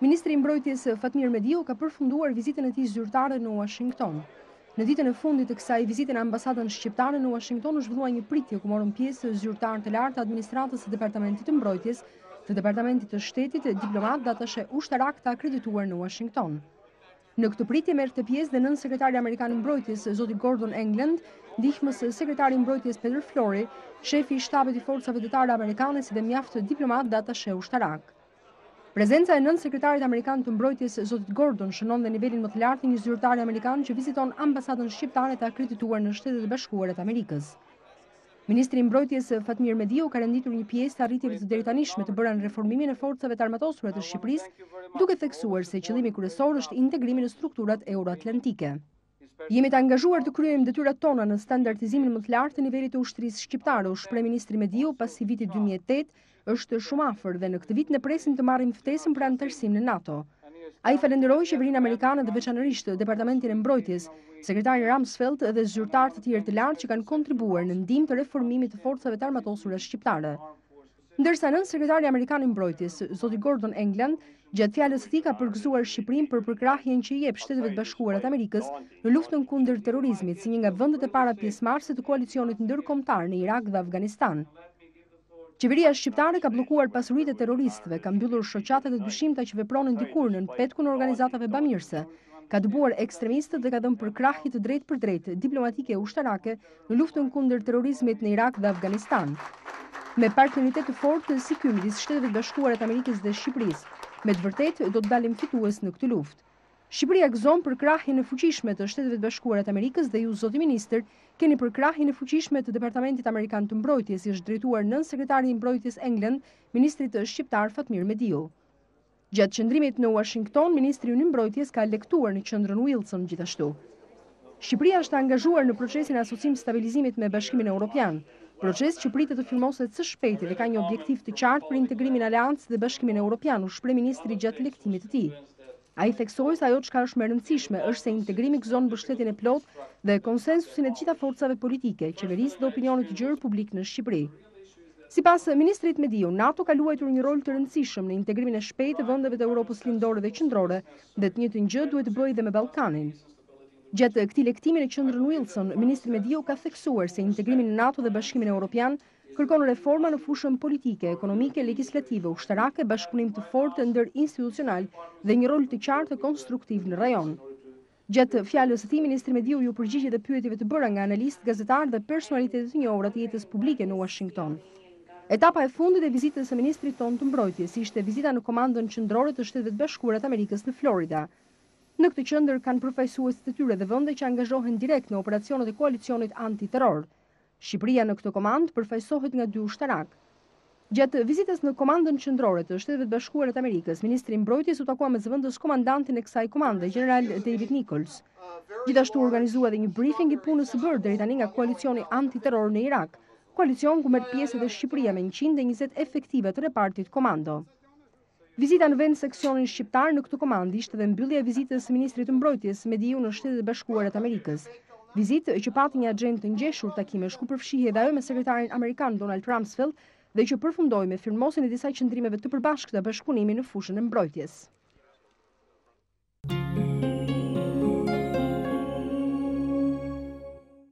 Ministri i Mbrojtjes Fatmir Mediu ka përfunduar vizitën e tij zyrtare në Uashington. Në ditën e fundit të kësaj vizite në ambasadën shqiptare në Uashington u zhvillua një pritje ku morën pjesë zyrtarë të lartë të administratës së Departamentit të Mbrojtjes, të Departamentit të Shtetit, diplomatë dhe atashe ushtarakë të akredituar në Uashington. Në këtë pritje merrte pjesë dhe nënsekretari amerikan i Mbrojtjes, zoti Gordon England, ndihmës sekretari i Mbrojtjes Peter Flory, shefi i shtabit i forcave detare amerikane si dhe mjaft diplomatë dhe atashe ushtarakë. Prezenca e nënsekretarit amerikan të mbrojtjes Zotit Gordon shënon dhe nivelin më të lartë të një zyrtari amerikan që viziton ambasadën shqiptare të akredituar në Shtetet e Bashkuara të Amerikës. Ministri i Mbrojtjes, Fatmir Mediu, ka renditur një pjesë të arritjeve të deritanishme të bëra në reformimin e Forcave të Armatosura të Shqipërisë, duke theksuar se qëllimi kryesor është integrimi në strukturat euroatlantike. Jemi të angazhuar të kryejmë detyrat tona në standardizimin më të lartë të nivelit të ushtrisë shqiptare, u shpreh ministri Mediu pasi viti 2008 Është shumë afër dhe në këtë vit ne presim të marrim ftesën për anëtarësim në NATO. Ai falënderoi qeverinë amerikane dhe veçanërisht Departamentin e Mbrojtjes, sekretarin Rumsfeld dhe zyrtarë të tjerë të lartë që kanë kontribuar në ndihmë të reformimit të Forcave të Armatosura Shqiptare. Ndërsa nënsekretari amerikan i mbrojtjes, zoti Gordon England, gjatë fjalës së tij ka përgëzuar Shqipërinë për përkrahjen që i jep Shteteve të Bashkuara të Amerikës në luftën kundër terrorizmit si një nga vendet e para pjesëmarrëse të koalicionit ndërkombëtar në Irak dhe Afganistan. Qeveria shqiptare ka bllokuar pasuritë e terroristëve, ka mbyllur shoqatat e dyshimta që vepronin dikur nën petkun e organizatave bamirëse, ka dëbuar ekstremistët dhe ka dhënë përkrahje të drejtpërdrejtë diplomatike e ushtarake në luftën kundër terrorizmit në Irak dhe Afganistan. Me partneritet të fortë si ky midis Shteteve të Bashkuara të Amerikës dhe Shqipërisë, me të vërtetë do të dalim fitues në këtë luftë. Shqipëria gëzon përkrahjen e fuqishme të Shteteve të Bashkuara të Amerikës dhe ju zoti ministër keni përkrahjen e fuqishme të Departamentit Amerikan të Mbrojtjes i është drejtuar nënsekretari i Mbrojtjes England ministrit shqiptar Fatmir Mediu. Gjatë qëndrimit në Uashington, ministri ynë i Mbrojtjes ka lektuar në Qendrën Wilson gjithashtu. Shqipëria është e angazhuar në procesin e asociim-stabilizimit me Bashkimin Europian, proces që pritet të firmoset së shpejti dhe ka një objektiv të qartë për integrimin në Aleancë dhe Bashkimin Europian, u shpreh ministri gjatë lektimit të tij. Ai theksoi se ajo çka është më e rëndësishme është se integrimi gëzon mbështetjen e plotë dhe konsensusin e të gjitha forcave politike, qeverisë dhe opinionit të gjerë publik në Shqipëri. Sipas ministrit Mediu, NATO ka luajtur një rol të rëndësishëm në integrimin e shpejtë të vendeve të Europës Lindore dhe Qendrore dhe të njëjtën gjë duhet të bëjë dhe me Ballkanin. Gjatë këtij leksioni në Qendrën Wilson, ministri Mediu ka theksuar se integrimi në NATO dhe Bashkimin Europian kërkon reforma në fushën politike, ekonomike, legjislative, ushtarake, bashkëpunim të fortë ndërinstitucional dhe një rol të qartë konstruktiv në rajon. Gjatë fjalës së tij, ministri Mediu iu përgjigj edhe pyetjeve të bëra nga analistë, gazetarë dhe personalitete të njohura të jetës publike në Uashington. Etapa e fundit e vizitës së ministrit tonë të Mbrojtjes ishte vizita në Komandën Qendrore të Shteteve të Bashkuara të Amerikës në Florida, Në këtë qendër kanë përfaqësuesit e tyre dhe vende që angazhohen direkt në operacionet e koalicionit anti-terror. Shqipëria në këtë komandë përfaqësohet nga dy ushtarakë. Gjatë vizitës në Komandën Qendrore të Shteteve të Bashkuara të Amerikës, ministri i Mbrojtjes u takua me zëvendës komandantin e kësaj komande, gjeneral David Nichols. Gjithashtu u organizua edhe një brifing i punës së bërë deri tani nga koalicioni anti-terror në Irak, koalicion ku merr pjesë edhe Shqipëria me njëqind e njëzet efektiva të repartit Komando. Vizita në vend seksionin shqiptar në këtë komandë ishte dhe mbyllja e vizitës së ministrit të Mbrojtjes Mediu në Shtetet e Bashkuara të Amerikës. Vizitë që pati një axhendë të ngjeshur takimesh ku përfshihej edhe ajo me sekretarin amerikan Donald Rumsfeld dhe që përfundoi me firmosjen e disa qëndrimeve të përbashkëta bashkëpunimi në fushën e mbrojtjes.